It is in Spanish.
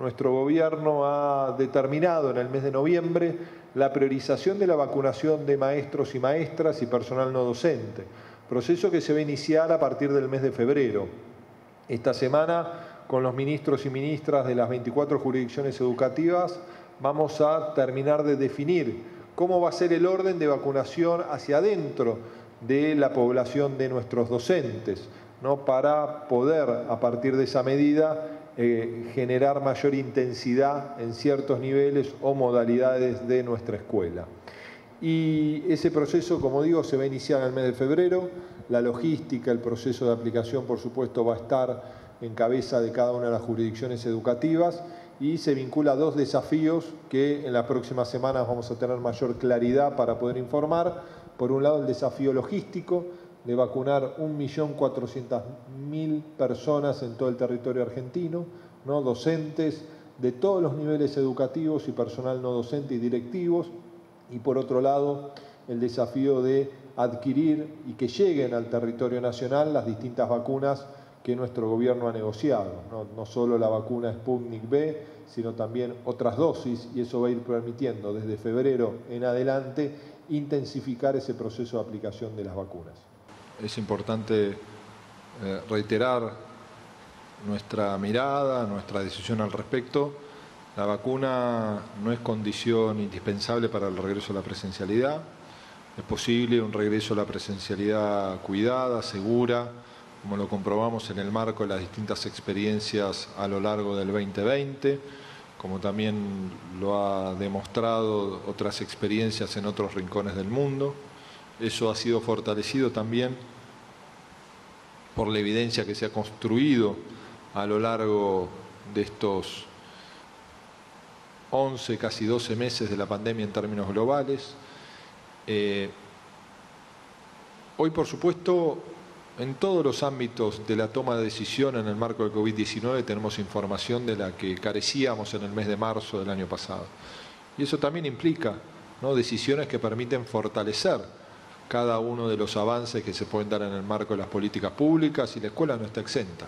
nuestro gobierno ha determinado en el mes de noviembre la priorización de la vacunación de maestros y maestras y personal no docente, proceso que se va a iniciar a partir del mes de febrero. Esta semana, con los ministros y ministras de las 24 jurisdicciones educativas, vamos a terminar de definir cómo va a ser el orden de vacunación hacia adentro de la población de nuestros docentes, ¿no? para poder, a partir de esa medida, eh, generar mayor intensidad en ciertos niveles o modalidades de nuestra escuela. Y ese proceso, como digo, se va a iniciar en el mes de febrero. La logística, el proceso de aplicación, por supuesto, va a estar en cabeza de cada una de las jurisdicciones educativas y se vincula a dos desafíos que en las próximas semanas vamos a tener mayor claridad para poder informar. Por un lado, el desafío logístico de vacunar 1.400.000 personas en todo el territorio argentino, ¿no? docentes de todos los niveles educativos y personal no docente y directivos. Y por otro lado, el desafío de adquirir y que lleguen al territorio nacional las distintas vacunas que nuestro gobierno ha negociado. No, solo la vacuna Sputnik B, sino también otras dosis, y eso va a ir permitiendo desde febrero en adelante intensificar ese proceso de aplicación de las vacunas. Es importante eh, reiterar nuestra mirada, nuestra decisión al respecto. La vacuna no es condición indispensable para el regreso a la presencialidad. Es posible un regreso a la presencialidad cuidada, segura, como lo comprobamos en el marco de las distintas experiencias a lo largo del 2020, como también lo ha demostrado otras experiencias en otros rincones del mundo. Eso ha sido fortalecido también por la evidencia que se ha construido a lo largo de estos 11, casi 12 meses de la pandemia en términos globales. Eh, hoy, por supuesto, en todos los ámbitos de la toma de decisión en el marco del COVID-19 tenemos información de la que carecíamos en el mes de marzo del año pasado. Y eso también implica ¿no? decisiones que permiten fortalecer cada uno de los avances que se pueden dar en el marco de las políticas públicas y la escuela no está exenta.